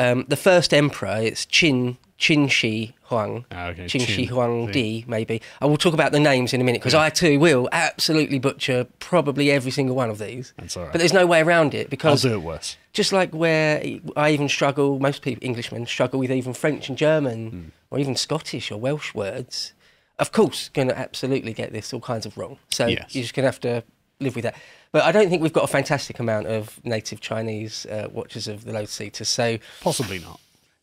um, the first emperor. It's Qin Qin Shi Huang. Ah, okay, Qin Shi Huang. Di, maybe. I will talk about the names in a minute because I too will absolutely butcher probably every single one of these. That's all right. But there's no way around it because I'll do it worse. just like where I even struggle, most people, Englishmen struggle with even French and German or even Scottish or Welsh words. Of course, going to absolutely get this all kinds of wrong. So Yes. you're just going to have to live with that. But I don't think we've got a fantastic amount of native Chinese uh, watchers of the Lotus Eaters. So, Possibly not.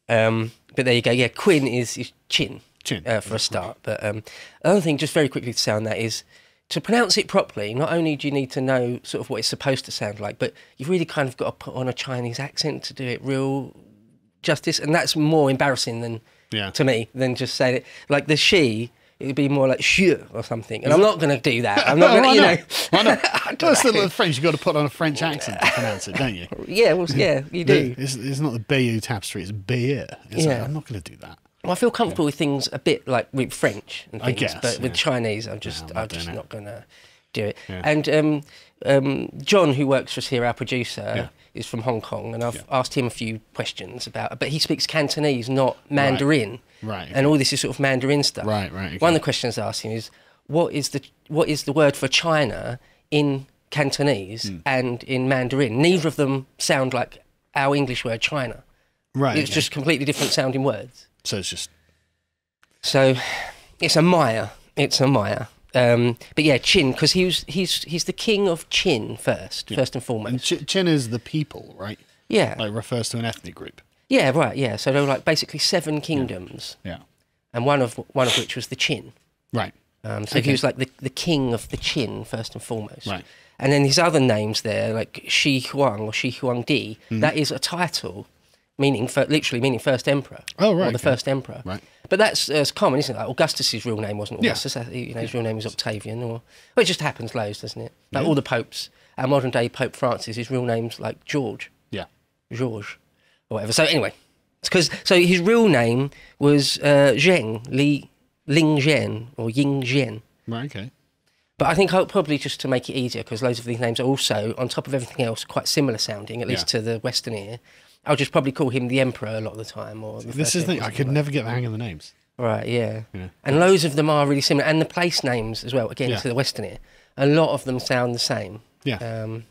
um, but there you go. Yeah, Quinn is, is chin, Chin. uh, for a start. But um, another thing, just very quickly to sound that is to pronounce it properly. Not only do you need to know sort of what it's supposed to sound like, but you've really kind of got to put on a Chinese accent to do it real justice, and that's more embarrassing than Yeah. to me than just saying it like the she. It would be more like she or something, and I'm not going to do that. I'm not going to, you know. Why not? That's the French. You've got to put on a French accent to pronounce it, don't you? Yeah, well, yeah, you do. It's, it's not the Bayeux Tapestry, it's Bayeux. It's Yeah. like, I'm not going to do that. Well, I feel comfortable with things a bit like with French and I things, guess, but with. Chinese, I'm just, I'm I'm, not just not gonna do it. Yeah. And um, um, John, who works for us here, our producer, Yeah. is from Hong Kong, and I've Yeah. asked him a few questions about, it. but he speaks Cantonese, not Mandarin, Right, And all this is sort of Mandarin stuff. Right, right, okay. One of the questions I asked him is, what is the what is the word for China in Cantonese Hmm. and in Mandarin? Neither of them sound like our English word China. Right. It's okay. just completely different sounding words. So it's just. So it's a Maya. It's a Maya. Um, but yeah, Qin, because he was, he's he's the king of Qin first, first and And foremost. Ch- Chin is the people, right? yeah, Like refers to an ethnic group. yeah, right, yeah. So there were like basically seven kingdoms, Yeah. and one of one of which was the Qin. Right. Um, so he was like the, the king of the Qin first and foremost. Right. And then his other names there, like Shi Huang or Shi Huang Di, Mm-hmm. that is a title, meaning literally meaning first emperor. Oh, right, Or the okay. first emperor. Right. But that's uh, common, isn't it? Like Augustus's real name wasn't Augustus. that- You know, his real name is Octavian, or well, it just happens loads, doesn't it? Like all the popes. Our modern day Pope Francis, his real name's like George, Yeah. George, or whatever. So anyway, because so his real name was uh, Zheng Li Ling Zhen or Ying Zhen. Right. Okay. But I think probably just to make it easier, because loads of these names are also, on top of everything else, quite similar sounding, at least Yeah. to the Western ear. I'll just probably call him the Emperor a lot of the time. Or the This is the thing. I could never get the hang of the names. Right, yeah. Yeah. And loads of them are really similar. And the place names as well, again, Yeah. to the Western ear. A lot of them sound the same. Yeah. Um,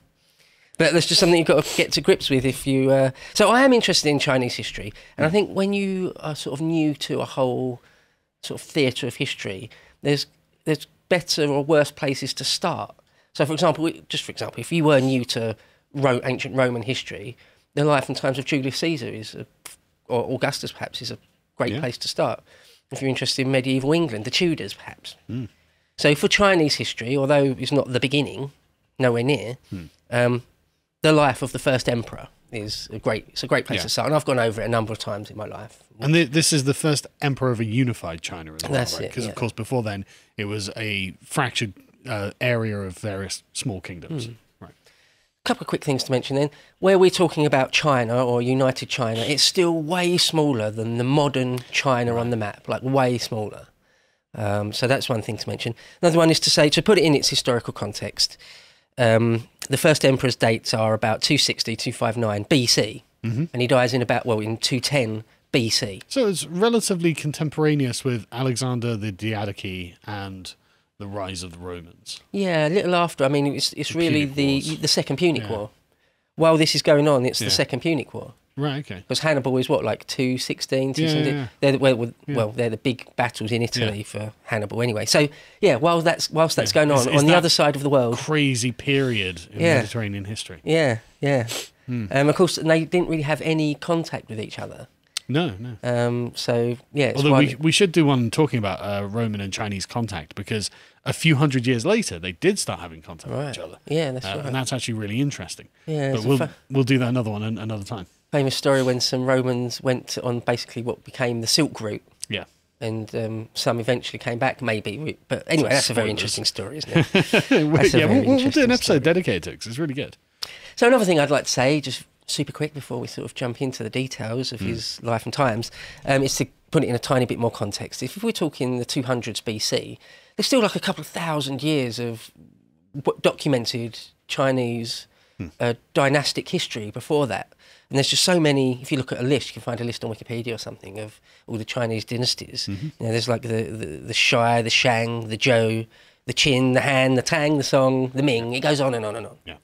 but that's just something you've got to get to grips with if you. Uh... So I am interested in Chinese history, and Mm. I think when you are sort of new to a whole sort of theatre of history, there's there's better or worse places to start. So, for example, just for example, if you were new to Ro- ancient Roman history, the life and times of Julius Caesar is, a, or Augustus perhaps, is a great Yeah. place to start. If you're interested in medieval England, the Tudors perhaps. Hmm. So for Chinese history, although it's not the beginning, nowhere near, Hmm. um, the life of the first emperor is a great. It's a great place Yeah. to start, and I've gone over it a number of times in my life. And thi- this is the first emperor of a unified China as well, That's right? it, Because yeah. of course before then it was a fractured uh, area of various small kingdoms. Right. Couple of quick things to mention then. Where we're talking about China or United China, it's still way smaller than the modern China on the map, like way smaller. Um, so that's one thing to mention. Another one is to say, to put it in its historical context, um, the first emperor's dates are about 260, 259 BC, and he dies in about, well, in 210 BC. So it's relatively contemporaneous with Alexander the Diadochi and the rise of the Romans. Yeah, a little after. I mean, it's, it's really Punic the, Wars. the Second Punic Yeah. War. While this is going on, it's Yeah. the Second Punic War. Right. Okay. Because Hannibal is what, like 216, 217? yeah, yeah. They're the, well, well, they're the big battles in Italy for Hannibal anyway. So, yeah, while that's, whilst that's going on, Is- is on the other side of the world, Crazy period in. Mediterranean history. yeah, yeah. Hmm. Um, of course, they didn't really have any contact with each other. No, no. Um, so, yeah, Although we, we should do one talking about uh, Roman and Chinese contact because a few hundred years later they did start having contact with each other. Yeah, that's Uh, right. And that's actually really interesting. Yeah, but we'll we'll do that another one another time. famous story when some Romans went on basically what became the Silk Route. Yeah. And um, some eventually came back, maybe. But anyway, that's a very interesting story, isn't it? yeah, we'll, we'll do an episode story. dedicated to it 'cause it's really good. So another thing I'd like to say, just super quick before we sort of jump into the details of his life and times, um, is to put it in a tiny bit more context. If we're talking the 200s BC, there's still like a couple of thousand years of documented Chinese Hmm. uh, dynastic history before that. And there's just so many. If you look at a list, you can find a list on Wikipedia or something of all the Chinese dynasties. You know, there's like the, the the Xia, the Shang, the Zhou, the Qin, the Han, the Tang, the Song, the Ming. It goes on and on and on. Yeah.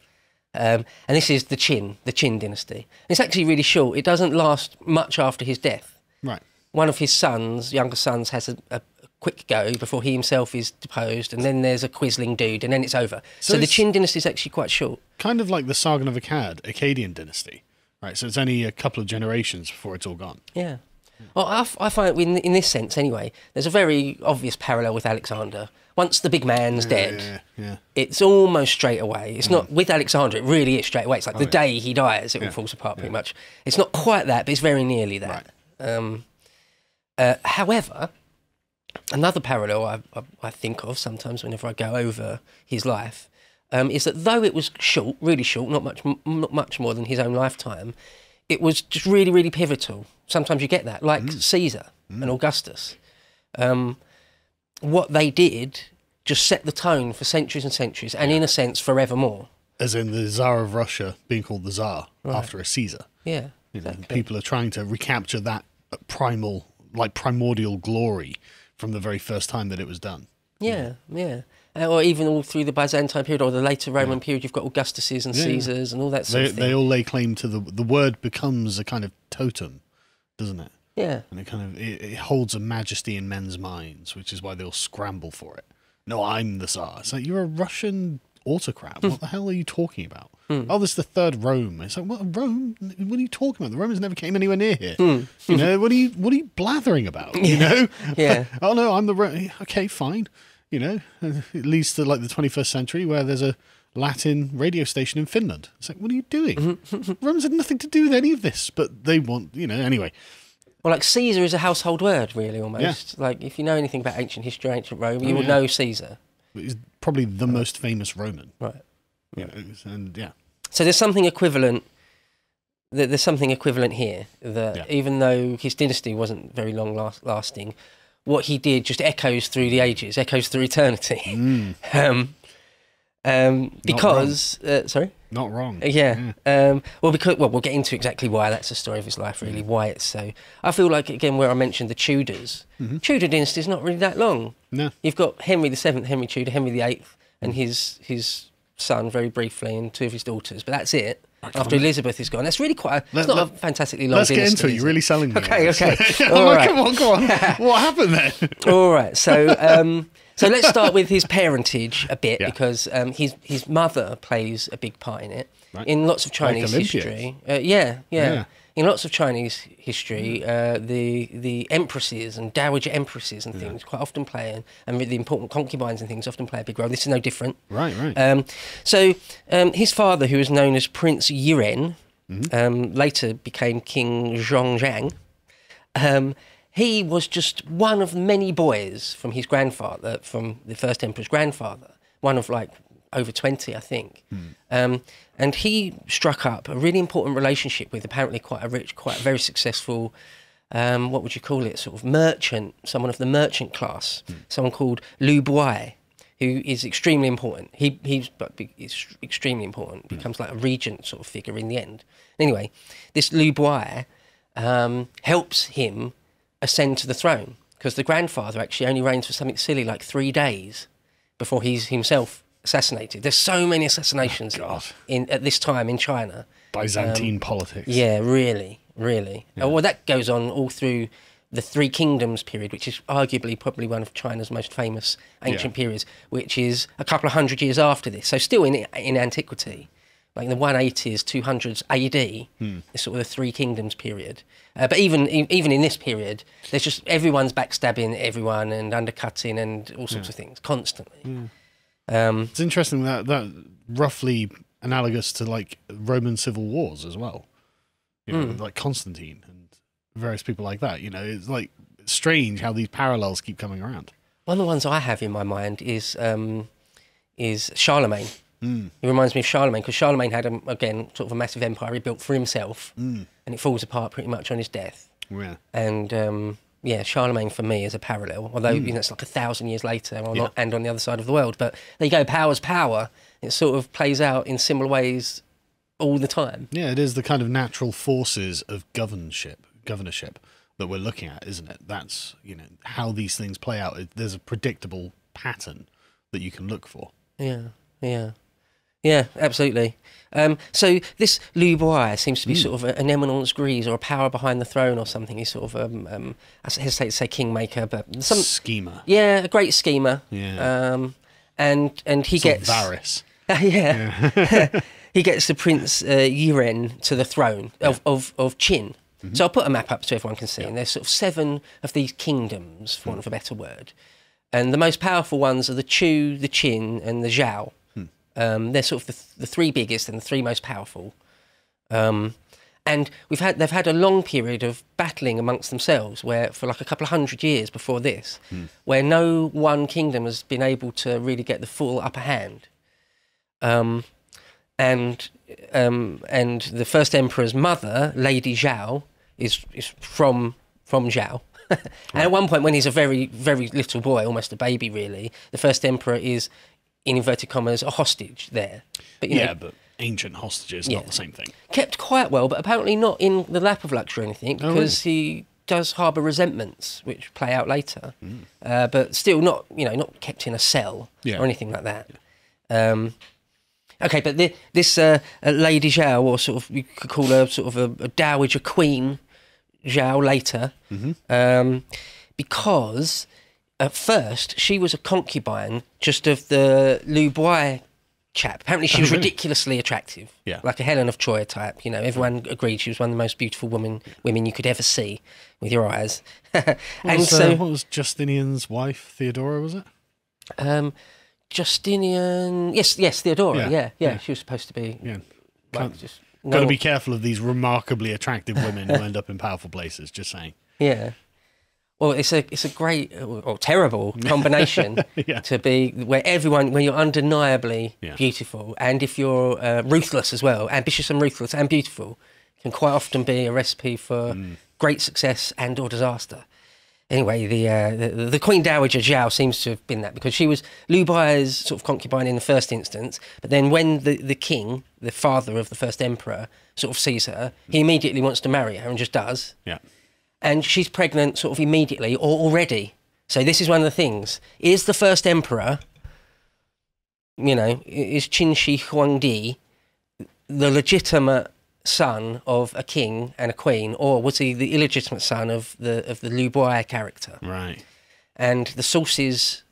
Um, and this is the Qin, the Qin dynasty. It's actually really short. It doesn't last much after his death. Right. One of his sons, younger sons, has a, a quick go before he himself is deposed, and then there's a quisling dude, and then it's over. So, So the it's- Qin dynasty is actually quite short. Kind of like the Sargon of Akkad, Akkadian dynasty. Right. So it's only a couple of generations before it's all gone. Yeah. Well, I, f- I find in, in this sense, anyway, there's a very obvious parallel with Alexander. Once the big man's dead, Yeah. Yeah. it's almost straight away. It's not with Alexander. It really is straight away. It's like the Mm. Oh, yeah. day he dies, it all falls apart pretty much. It's not quite that, but it's very nearly that. Um, uh, however, another parallel I, I, I think of sometimes whenever I go over his life um, is that though it was short, really short, not much, m- not much more than his own lifetime, it was just really, really pivotal. Sometimes you get that, like Caesar and Augustus. Um, what they did just set the tone for centuries and centuries, and in a sense, forevermore. As in the Tsar of Russia being called the Tsar after a Caesar. Yeah, You know, exactly. People are trying to recapture that primal, like primordial glory from the very first time that it was done. Yeah, yeah. Uh, or even all through the Byzantine period or the later Roman period, you've got Augustuses and Yeah, yeah. Caesars and all that sort They, of thing. they all lay claim to the the word becomes a kind of totem, doesn't it? Yeah, And it kind of it, it holds a majesty in men's minds, which is why they'll scramble for it. No, I'm the Tsar. It's like you're a Russian autocrat. Hmm. what the hell are you talking about? Hmm. Oh, this is the third Rome. It's like what Rome? What are you talking about? The Romans never came anywhere near here. Hmm. You know what are you what are you blathering about? You know? Yeah. oh no, I'm the Ro- okay, fine. You know, it leads to like the 21st century where there's a Latin radio station in Finland. It's like, what are you doing? Mm-hmm. Romans had nothing to do with any of this, but they want, you know, anyway. Well, like Caesar is a household word, really, almost. Like if you know anything about ancient history, ancient Rome, you Oh, would yeah. know Caesar. He's probably the most famous Roman. Right. Know, and yeah, So there's something equivalent. there- There's something equivalent here that Yeah. even though his dynasty wasn't very long last, lasting, what he did just echoes through the ages, echoes through eternity. um, um, because uh, sorry. Not wrong. Uh, yeah. Mm. Um, well, because well, we'll get into exactly why that's the story of his life, really. Mm. Why it's so. I feel like again, where I mentioned the Tudors, mm-hmm. Tudor dynasty is not really that long. No, You've got Henry the Seventh, Henry Tudor, Henry the Eighth, and mm. his his son very briefly, and two of his daughters. But that's it. After Elizabeth is gone, that's really quite. A, Let- it's not let- a fantastically long. let's get into it. You're really selling me. Okay, okay. All like. Come on, come on. what happened there? All right. So, um, so let's start with his parentage a bit Yeah. because um, his his mother plays a big part in it Right. in lots of Chinese Olympia. history. Uh, yeah, yeah, Yeah. In lots of Chinese history, uh, the the empresses and dowager empresses and things quite often play, and, and the important concubines and things often play a big role. This is no different. Right, right. Um, so um, his father, who was known as Prince Yiren, Mm-hmm. um, later became King Zhongzhang. He was just one of many boys from his grandfather, from the first emperor's grandfather, one of like over 20, I think. Um, and he struck up a really important relationship with apparently quite a rich, quite very successful, um, what would you call it, sort of merchant, someone of the merchant class, someone called Lu Buwei, who is extremely important. He, he's extremely important, becomes like a regent sort of figure in the end. Anyway, this Lu Buwei um, helps him ascend to the throne because the grandfather actually only reigns for something silly like three days before he's himself assassinated. There's so many assassinations God. in at this time in China. Byzantine politics. um, Yeah, really, really. Uh, Well, that goes on all through the Three Kingdoms period, which is arguably probably one of China's most famous ancient periods, which is a couple of hundred years after this. So still in in antiquity, like the 180s, 200s AD, is sort of the Three Kingdoms period. Uh, but even even in this period, there's just everyone's backstabbing everyone and undercutting and all sorts of things constantly. Um, It's interesting that that roughly analogous to like Roman civil wars as well. You know, Hmm. like Constantine and various people like that. You know, it's like strange how these parallels keep coming around. One of the ones I have in my mind is um, is Charlemagne. Mm. He reminds me of Charlemagne because Charlemagne had um, again sort of a massive empire he built for himself, Mm. and it falls apart pretty much on his death. Yeah. And um, yeah, Charlemagne for me is a parallel, although you know it's like a thousand years later, or Mm. Yeah. not, and on the other side of the world. But there you go, power's power. It sort of plays out in similar ways all the time. Yeah, it is the kind of natural forces of governorship, governorship that we're looking at, isn't it? That's you know how these things play out. There's a predictable pattern that you can look for. Yeah, yeah, yeah, absolutely. Um, so this Lu Buwei seems to be sort of an eminence grise or a power behind the throne or something. He's sort of, um, um, I hesitate to say kingmaker, but some, Schema. yeah, a great schemer. Yeah. Um, and and he Sort gets Varys. yeah. he gets the Prince uh, Yiren to the throne of, of, of Qin. So I'll put a map up so everyone can see. And there's sort of seven of these kingdoms, for want of a better word. And the most powerful ones are the Chu, the Qin, and the Zhao. Um, they're sort of the, the three biggest and the three most powerful. Um, and we've had they've had a long period of battling amongst themselves, where for like a couple of hundred years before this, where no one kingdom has been able to really get the full upper hand. Um, and um, and the first emperor's mother, Lady Zhao, is is from from Zhao. and at one point, when he's a very very little boy, almost a baby, really, the first emperor is in inverted commas a hostage there. But you know, Yeah, but ancient hostages, Yeah. not the same thing. kept quite well, but apparently not in the lap of luxury or anything, Oh, because he does harbour resentments, which play out later. Hmm. Uh, but still, not you know, not kept in a cell Yeah. or anything like that. Um, okay, but the, this uh, uh, Lady Zhao, or sort of you could call her sort of a, a dowager queen Zhao later, Mm-hmm. um, because at first she was a concubine just of the Lu Buwei chap. Apparently, she was Oh, really? ridiculously attractive. Yeah. like a Helen of Troy type. You know, everyone agreed she was one of the most beautiful women women you could ever see with your eyes. And was, so, uh, what was Justinian's wife, Theodora? Was it? um, Justinian, yes, yes, Theodora, Yeah, yeah, yeah, yeah. she was supposed to be. Yeah. like, just Got to be careful of these remarkably attractive women who end up in powerful places. Just saying. Yeah. Well, it's a it's a great or terrible combination Yeah. to be where everyone when you're undeniably Yeah. beautiful and if you're uh, ruthless as well, ambitious and ruthless and beautiful, can quite often be a recipe for Mm. great success and or disaster. Anyway, the, uh, the the Queen Dowager Zhao seems to have been that because she was Liu Bai's sort of concubine in the first instance, but then when the, the king, the father of the first emperor, sort of sees her, he immediately wants to marry her and just does Yeah. And she's pregnant sort of immediately or already. So this is one of the things. Is the first emperor, you know, is Qin Shi Huangdi the legitimate son of a king and a queen, or was he the illegitimate son of the of the Lu Buwei character? Right. And the sources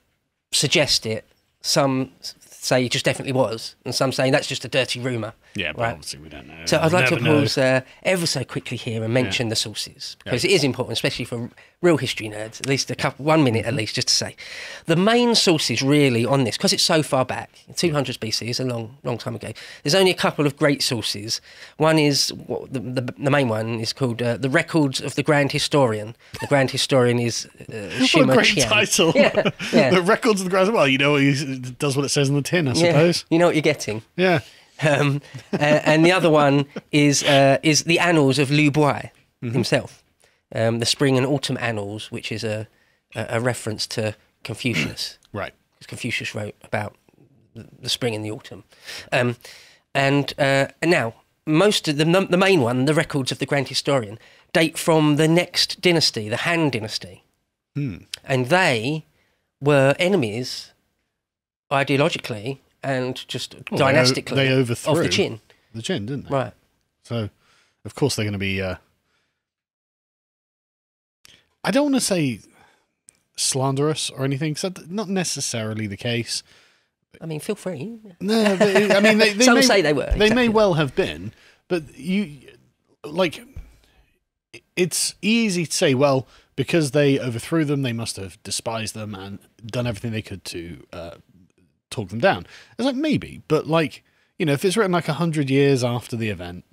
suggest it. Some say he just definitely was, and some say that's just a dirty rumor. Yeah, but Right. obviously we don't know. So I'd like to pause uh, ever so quickly here and mention the sources because it is important, especially for real history nerds. At least a couple, one minute at least, just to say the main sources really on this because it's so far back, 200 BC is a long, long time ago. There's only a couple of great sources. One is what the, the, the main one is called uh, the Records of the Grand Historian. The Grand Historian is uh, Shima great title. Yeah, yeah. the records of the grass. Well, you know, he does what it says in the tin, I Yeah, suppose. you know what you're getting. Yeah. Um, uh, and the other one is uh, is the Annals of Lu Buwei himself, um, the Spring and Autumn Annals, which is a a, a reference to Confucius. Right. because Confucius wrote about the spring and the autumn. Um, and, uh, now, most of the, the main one, the records of the Grand Historian, date from the next dynasty, the Han dynasty. And they were enemies ideologically and just Well, dynastically they of the overthrew. Qin. The chin, didn't they? Right. So, of course, they're going to be. Uh, I don't want to say slanderous or anything, because that's not necessarily the case. I mean, feel free. No, they, I mean, they, they Some may, say they were, They may well have been, but you like. It's easy to say, well, because they overthrew them, they must have despised them and done everything they could to uh, talk them down. It's like maybe, but like you know, if it's written like a hundred years after the event,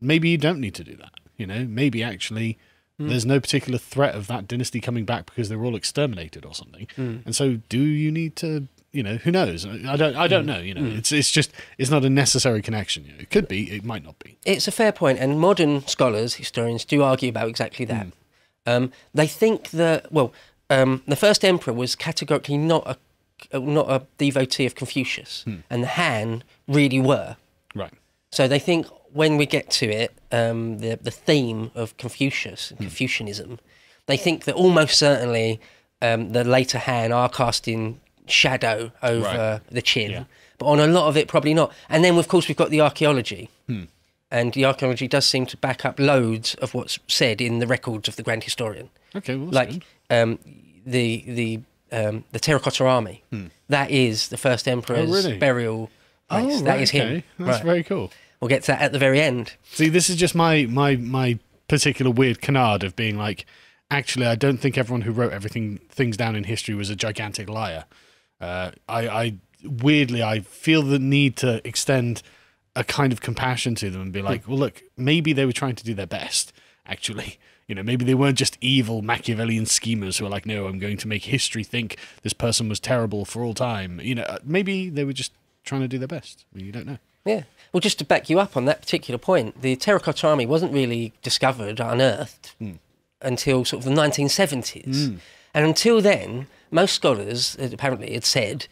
maybe you don't need to do that. You know, maybe actually hmm. there's no particular threat of that dynasty coming back because they were all exterminated or something. Hmm. And so, do you need to? You know, who knows? I don't. I don't hmm. know. You know, it's it's just it's not a necessary connection. You know, it could be. It might not be. It's a fair point, and modern scholars, historians, do argue about exactly that. Um, they think that well, um, the first emperor was categorically not a not a devotee of Confucius, and the Han really were. Right. So they think when we get to it, um, the the theme of Confucius and Confucianism, they think that almost certainly um, the later Han are casting shadow over Right. the chin, Yeah. but on a lot of it probably not. And then of course we've got the archaeology. And the archaeology does seem to back up loads of what's said in the records of the Grand Historian Okay, well, like um, the the um, the terracotta army. That is the first emperor's Hmm. Oh, really? burial place. Oh, That right, is okay. him. That's Right. very cool. We'll get to that at the very end. See, this is just my my my particular weird canard of being like, actually, I don't think everyone who wrote everything things down in history was a gigantic liar. Uh, I, I weirdly I feel the need to extend a kind of compassion to them and be like, well, look, maybe they were trying to do their best. Actually, you know, maybe they weren't just evil Machiavellian schemers who are like, no, I'm going to make history think this person was terrible for all time. You know, uh, maybe they were just trying to do their best. I mean, you don't know. Yeah. Well, just to back you up on that particular point, the terracotta army wasn't really discovered, unearthed, Hmm. until sort of the 1970s. And until then, most scholars apparently had said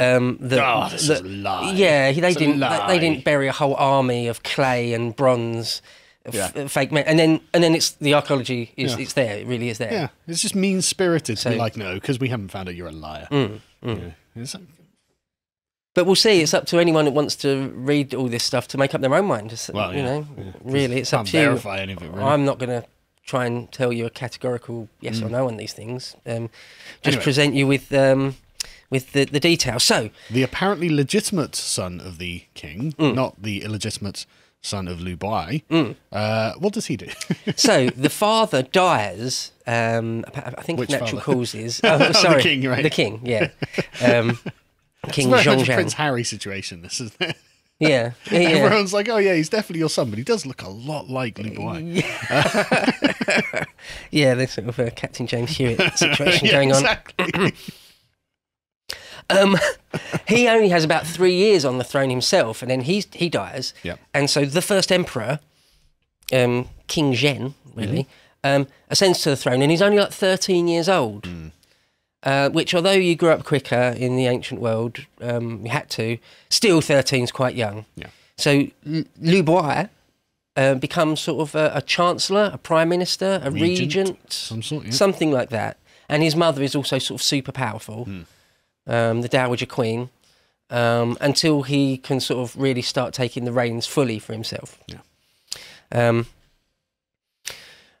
um, that, Oh, this is a lie. Yeah, they It's didn't. They, they didn't bury a whole army of clay and bronze, f- fake men, and then and then it's the archaeology is Yeah. it's there. It really is there. Yeah, it's just mean spirited to be like, no, because we haven't found it, you're a liar. Mm, Yeah. It's- But we'll see. It's up to anyone that wants to read all this stuff to make up their own mind. It's- Well, you yeah, know, yeah. really, it's can't up to you. verify any of it, really. I'm not going to try and tell you a categorical yes or no on these things. Um, just Mm. Anyway. present you with um, with the, the details. So, The apparently legitimate son of the king, Mm. not the illegitimate son of Lu Bai, uh, what does he do? so the father dies. Um, I think Which natural father? causes. Oh, sorry, king, right. The king, yeah. Um, king it's very much Prince Harry situation, this, isn't it? Yeah, yeah, yeah. Everyone's like, oh, yeah, he's definitely your son, but he does look a lot like Lu Bai. yeah. this sort of a Captain James Hewitt situation Yeah, going on. exactly. Um, he only has about three years on the throne himself, and then he's, he dies. Yep. And so the first emperor, um, King Zhen, really, Mm-hmm. um, ascends to the throne, and he's only like 13 years old. Mm. Uh, which, although you grew up quicker in the ancient world, um, you had to, still 13 is quite young. Yeah. So Lu Bois uh, becomes sort of a, a chancellor, a prime minister, a Regent, regent, some sort, yeah. something like that. And his mother is also sort of super powerful, Hmm. Um, the Dowager Queen, um, until he can sort of really start taking the reins fully for himself. Yeah. Um,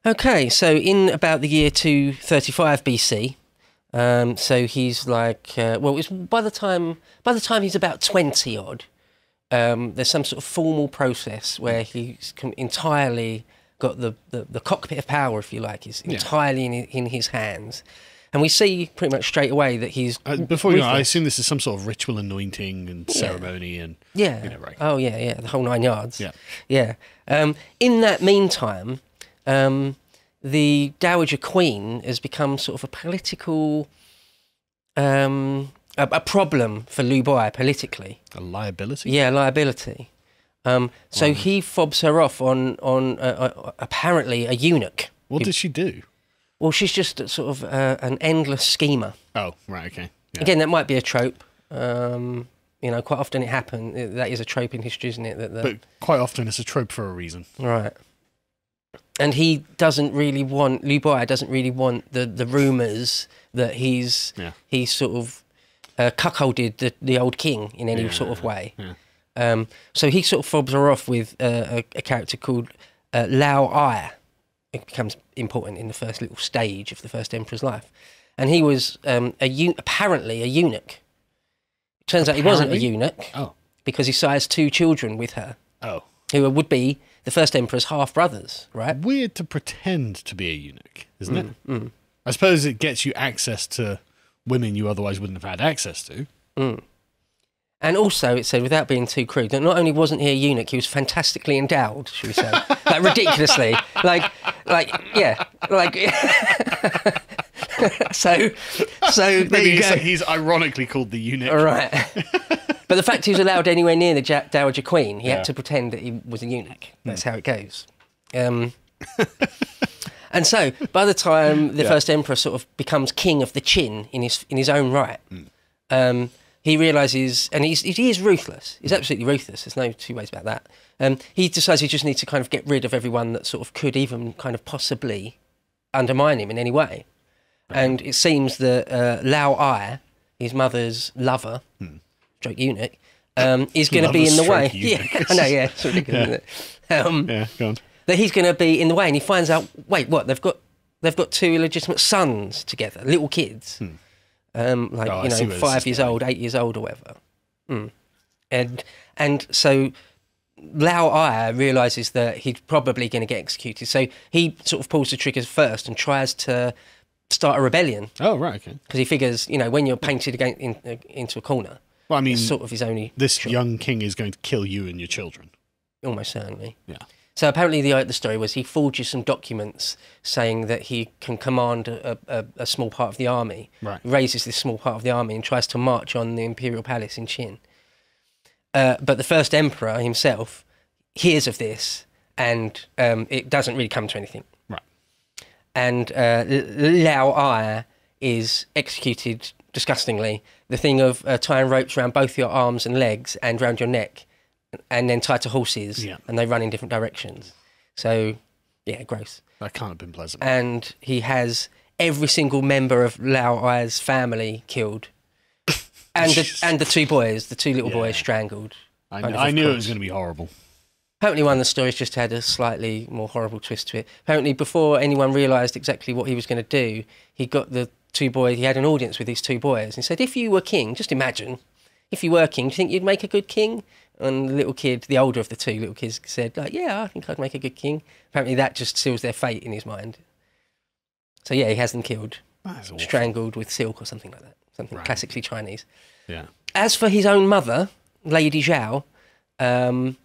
okay, so in about the year 235 BC, um, so he's like, uh, well, it's by the time by the time he's about 20 odd, um, there's some sort of formal process where he's entirely got the, the, the cockpit of power, if you like, is entirely in, in his hands. And we see pretty much straight away that he's. Uh, before you know, I assume this is some sort of ritual anointing and ceremony and Yeah. you know, right. Oh, yeah, yeah. The whole nine yards. Yeah. Yeah. Um, in that meantime, um, the Dowager Queen has become sort of a political. Um, a, a problem for Lu Bai politically. a liability. Yeah, a liability. Um, so he fobs her off on on uh, uh, apparently a eunuch. What did she do? Well, she's just a sort of uh, an endless schemer. Oh, right, okay. Yeah. Again, that might be a trope. Um, you know, quite often it happens. That is a trope in history, isn't it? That, that But quite often it's a trope for a reason. Right. And he doesn't really want Liu Bai doesn't really want the the rumours that he's Yeah. he's sort of uh, cuckolded the, the old king in any sort of way. yeah. Um, so he sort of fobs her off with uh, a, a character called uh, Lao Ai. It becomes important in the first little stage of the first emperor's life, and he was um, a apparently a eunuch. It turns out he wasn't a eunuch Oh. because he sized two children with her Oh. who would be the first emperor's half brothers, right? Weird to pretend to be a eunuch, isn't it? Mm, I suppose it gets you access to women you otherwise wouldn't have had access to. And also, it said, without being too crude, that not only wasn't he a eunuch, he was fantastically endowed, should we say? like, ridiculously. Like, like, yeah. Like, so, so there Maybe you he's, go. he's ironically called the eunuch. All right. but the fact he was allowed anywhere near the Ja- Dowager Queen, he Yeah. had to pretend that he was a eunuch. That's how it goes. Um, and so, by the time the Yeah. first emperor sort of becomes king of the Qin in his in his own right, Mm. um, he realizes, and he's he is ruthless. He's absolutely ruthless. There's no two ways about that. Um, he decides he just needs to kind of get rid of everyone that sort of could even kind of possibly undermine him in any way. And it seems that uh, Lao Ai, his mother's lover, stroke eunuch, um, is going to be in the way. stroke Yeah, eunuch. I know. Yeah, it's ridiculous, it? Um, Yeah, go on. that he's going to be in the way, and he finds out. Wait, what? They've got they've got two illegitimate sons together, little kids, um, like Oh, you know, five years going. old, eight years old, or whatever. Mm. And and so Lao Ai realizes that he's probably going to get executed, so he sort of pulls the triggers first and tries to start a rebellion Oh, right, okay. because he figures, you know, when you're painted against, in, uh, into a corner, Well, I mean, it's sort of his only this young king is going to kill you and your children. almost certainly. Yeah. So apparently, the the story was he forges some documents saying that he can command a, a, a small part of the army. Right. Raises this small part of the army and tries to march on the imperial palace in Qin. Uh, but the first emperor himself hears of this, and um, it doesn't really come to anything. Right. And uh, Lao Ai is executed disgustingly. The thing of uh, tying ropes around both your arms and legs and round your neck, and then tied to horses, Yeah. and they run in different directions. So, yeah, gross. That can't have been pleasant. And he has every single member of Lao Ai's family killed, and the, and the two boys, the two little boys, strangled. I, kn- I knew it was going to be horrible. Apparently, one of the stories just had a slightly more horrible twist to it. Apparently, before anyone realised exactly what he was going to do, he got the two boys. He had an audience with these two boys, and he said, "If you were king, just imagine, if you were king, do you think you'd make a good king?" And the little kid, the older of the two little kids, said, "Like, yeah, I think I'd make a good king." Apparently, that just seals their fate in his mind. So yeah, he has them killed, strangled with silk or something like that, something Right. classically Chinese. Yeah. As for his own mother, Lady Zhao, um,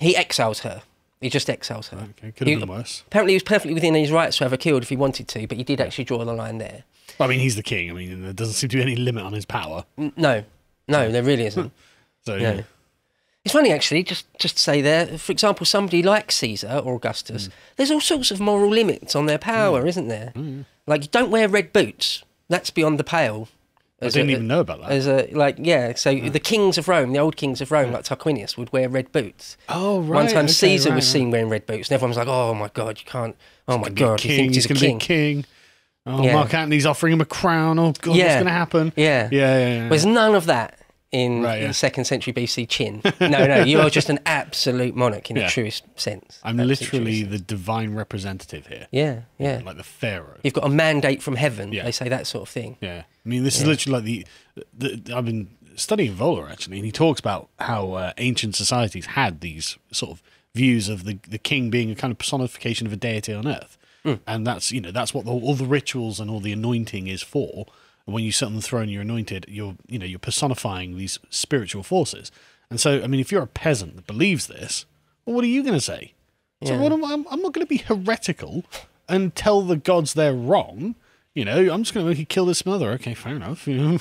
he exiles her. He just exiles her. Okay. Could have He- been worse. Apparently, he was perfectly within his rights to have her killed if he wanted to, but he did actually draw the line there. I mean, he's the king. I mean, there doesn't seem to be any limit on his power. N- No, no, there really isn't. So, No. yeah. It's funny, actually, just just to say there, for example, somebody like Caesar or Augustus, mm. there's all sorts of moral limits on their power, mm. isn't there? Mm. Like, you don't wear red boots. That's beyond the pale. I didn't a- even know about that. As a like, yeah. So the kings of Rome, the old kings of Rome, like Tarquinius, would wear red boots. oh, right. One time okay, Caesar right, was right. seen wearing red boots, and everyone was like, "Oh my god, you can't! Oh my god, he king. thinks He's he's, going to be a king. Oh, Yeah. Mark Antony's offering him a crown. Oh, God, what's Yeah. going to happen? Yeah. Yeah, yeah, yeah. There's none of that in Right, yeah. the second century BC Chin. No, no, you are just an absolute monarch in Yeah. the truest sense. I'm literally the divine representative here. Yeah, yeah. Like the pharaoh. You've got a mandate from heaven. Yeah. They say that sort of thing. Yeah, I mean, this is literally like the, the. I've been studying Voller actually, and he talks about how uh, ancient societies had these sort of views of the the king being a kind of personification of a deity on earth, and that's you know that's what the, all the rituals and all the anointing is for. And when you sit on the throne, you're anointed. You're you know you're personifying these spiritual forces. And so, I mean, if you're a peasant that believes this, well, what are you going to say? So what am I, I'm, I'm not going to be heretical and tell the gods they're wrong. You know, I'm just going to kill this mother. Okay, fair enough. You know,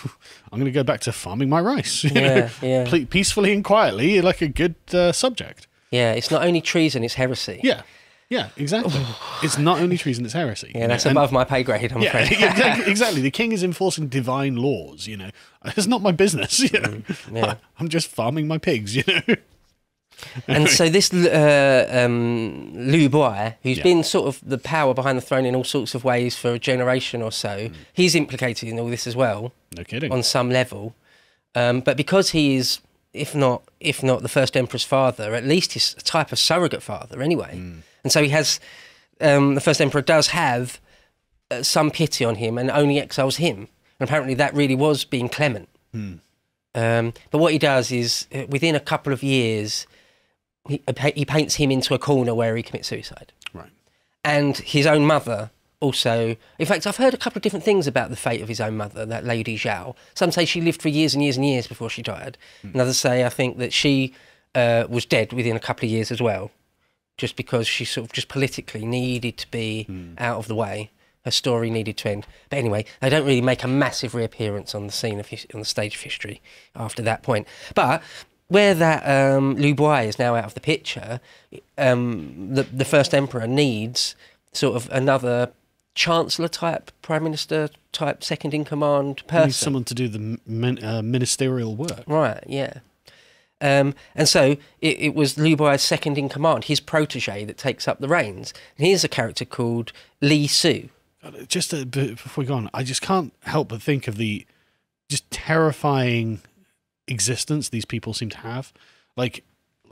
I'm going to go back to farming my rice. Yeah, know, yeah. peacefully and quietly, like a good uh, subject. Yeah, it's not only treason, it's heresy. Yeah, yeah, exactly. it's not only treason; it's heresy. Yeah, that's and- above my pay grade, I'm Yeah, afraid. exactly, exactly. The king is enforcing divine laws. You know, it's not my business. You know, Mm, yeah. I'm just farming my pigs. You know. and so this uh, um, Lu Boi, who's Yeah. been sort of the power behind the throne in all sorts of ways for a generation or Mm. so, he's implicated in all this as well. No kidding. on some level. Um, but because he is, if not if not the first emperor's father, at least he's a type of surrogate father anyway. And so he has um, the first emperor does have uh, some pity on him and only exiles him. And apparently that really was being clement. Um, but what he does is uh, within a couple of years, he, uh, he paints him into a corner where he commits suicide right. and his own mother also. In fact, I've heard a couple of different things about the fate of his own mother, that Lady Zhao. Some say she lived for years and years and years before she died. And others say I think that she uh, was dead within a couple of years as well, just because she sort of just politically needed to be out of the way. Her story needed to end. But anyway, they don't really make a massive reappearance on the scene of his, on the stage of history after that point. But where that um, Lu Boi is now out of the picture, um, the the first emperor needs sort of another chancellor type, prime minister type, second in command person. need someone to do the min, uh, ministerial work. Right, yeah. Um, and so it, it was Liu Bai's second in command, his protege, that takes up the reins. And here's a character called Li Su. Uh, just uh, a before we go on, I just can't help but think of the just terrifying existence these people seem to have. Like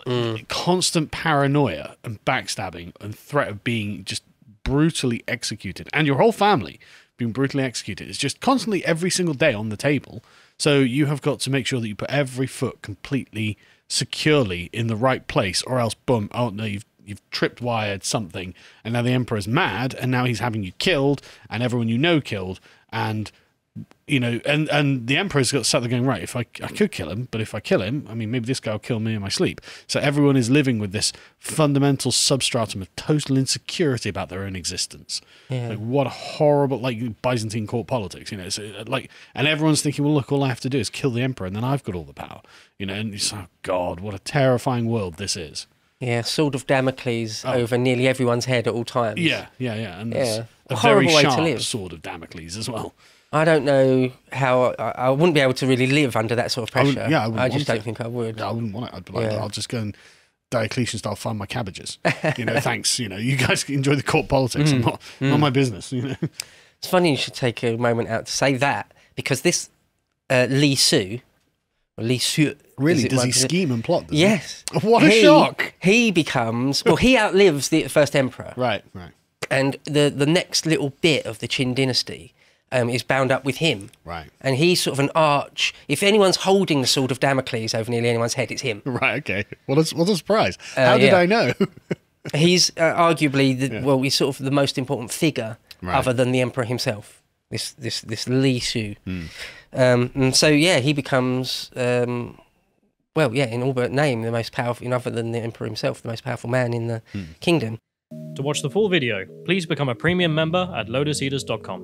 mm. constant paranoia and backstabbing and threat of being just brutally executed and your whole family being brutally executed is just constantly every single day on the table so you have got to make sure that you put every foot completely securely in the right place or else boom oh no you've you've tripped wired something. And now the emperor's mad and now he's having you killed and everyone you know killed. And you know, and and the emperor's got sat there going, right, if I I could kill him, but if I kill him, I mean, maybe this guy will kill me in my sleep. So everyone is living with this fundamental substratum of total insecurity about their own existence. Yeah. Like what a horrible, like Byzantine court politics, you know. Uh, like, and everyone's thinking, well, look, all I have to do is kill the emperor, and then I've got all the power, you know. And it's oh God, what a terrifying world this is. Yeah, sword of Damocles over nearly everyone's head at all times. Yeah, yeah, yeah, and Yeah. A a horrible very way to sharp live. sword of Damocles as well. I don't know how I, I wouldn't be able to really live under that sort of I pressure. yeah, I wouldn't just don't to. think I would. I wouldn't want it. I'd be like, Yeah. I'll just go and Diocletian style farm my cabbages. You know, thanks. You know, you guys enjoy the court politics. Mm. I'm not, not my business. You know, It's funny you should take a moment out to say that because this uh, Li Su, or Li Su, really, does he it- scheme and plot? does he? Yes. What a He- shock! He becomes well. He outlives the first emperor, Right, right, and the the next little bit of the Qin dynasty um, is bound up with him. right, And he's sort of an arch. If anyone's holding the sword of Damocles over nearly anyone's head, it's him. right. Okay. What a what a surprise! How did Uh, yeah. I know? He's uh, arguably the well, he's sort of the most important figure Right. other than the emperor himself. This this this Li Su. Hmm. Um, and so yeah, he becomes um, well, yeah, in all but name, the most powerful, in other than the emperor himself, the most powerful man in the Hmm. kingdom. To watch the full video, please become a premium member at lotuseaters.com.